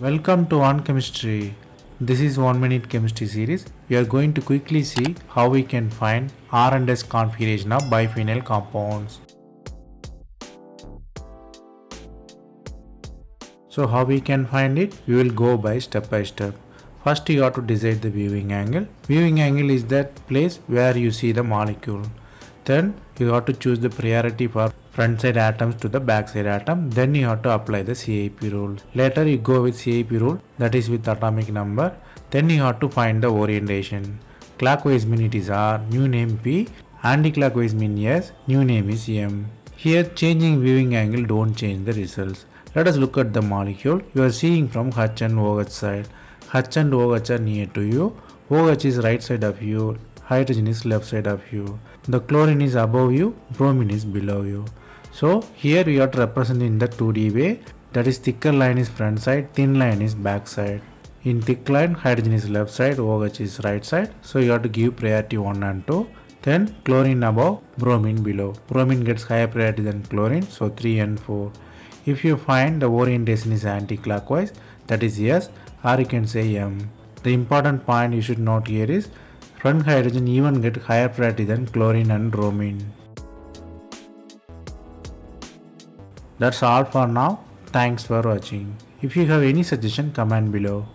Welcome to One Chemistry. This is 1 minute chemistry series. We are going to quickly see how we can find R and S configuration of biphenyl compounds. So how we can find it? We will go by step by step. First you have to decide the viewing angle. Viewing angle is that place where you see the molecule. Then you have to choose the priority for front side atoms to the back side atom. Then you have to apply the CIP rule. Later you go with CIP rule that is with atomic number. Then you have to find the orientation. Clockwise mean it is R, new name P. Anti-clockwise mean S, new name is M. Here changing viewing angle don't change the results. Let us look at the molecule. You are seeing from H and OH side. H and OH are near to you. OH is right side of you. Hydrogen is left side of you. The chlorine is above you. Bromine is below you. So here we are to represent in the 2D way. That is thicker line is front side. Thin line is back side. In thick line hydrogen is left side. OH is right side. So you have to give priority 1 and 2. Then chlorine above. Bromine below. Bromine gets higher priority than chlorine. So 3 and 4. If you find the orientation is anti-clockwise, that is S, or you can say M. The important point you should note here is front hydrogen even get higher priority than chlorine and bromine. That's all for now. Thanks for watching. If you have any suggestion, comment below.